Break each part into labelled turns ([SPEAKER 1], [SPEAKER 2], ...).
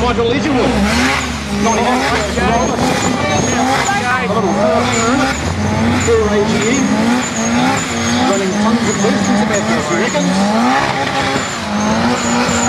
[SPEAKER 1] Model Easywood. Not in A little Full AGE. Running tons of distance about this, you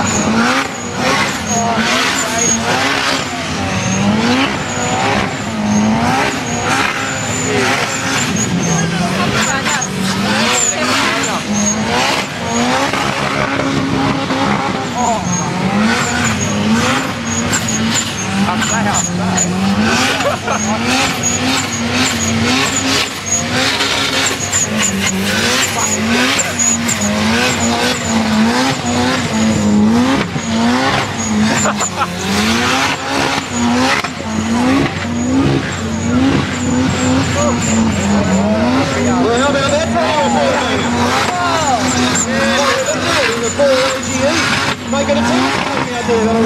[SPEAKER 1] AGE. Making a team.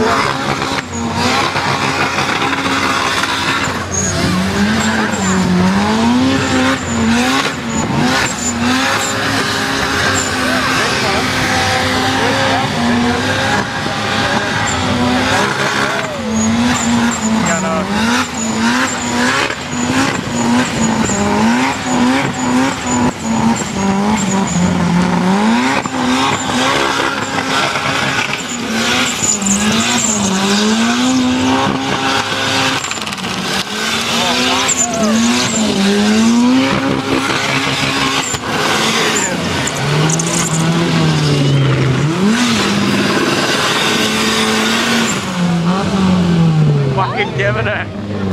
[SPEAKER 1] fucking Gemini.